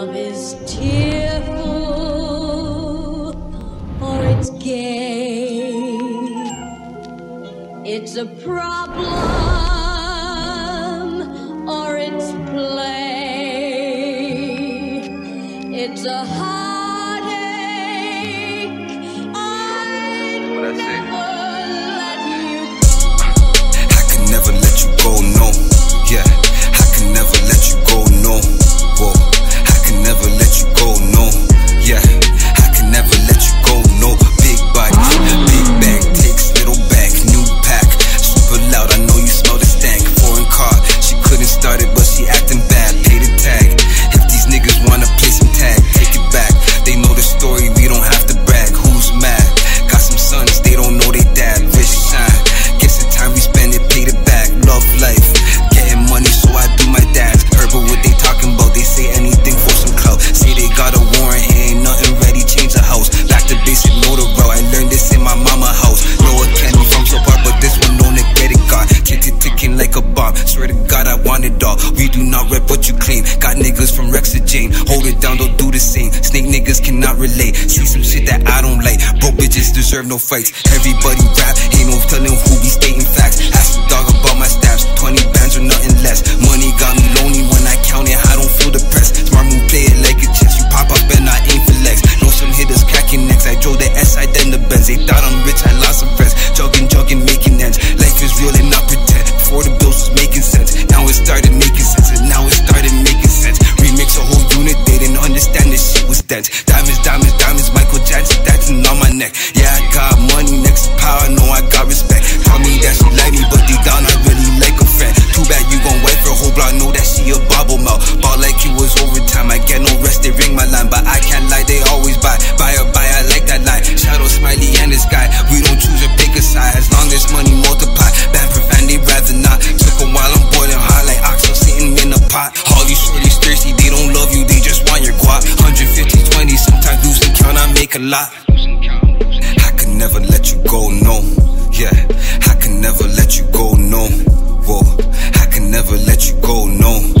love is tearful or it's gay. It's a problem or it's play. It's a high. red but you clean. Got niggas from Rex and Jane. hold it down, don't do the same. Snake niggas cannot relate, see some shit that I don't like. Broke bitches deserve no fights. Everybody rap, ain't no telling who be stating facts. Ask the dog about my stabs, 20 bands or nothing less. Money got me lonely when I count it, I don't feel depressed. Smart move, play it like a chess. You pop up and I aim for legs. Know some hitters cracking necks. I drove the S, I then the Benz. They thought I'm rich, I Dance. take a lot. I can never let you go, no. Yeah, I can never let you go, no. Whoa, I can never let you go, no.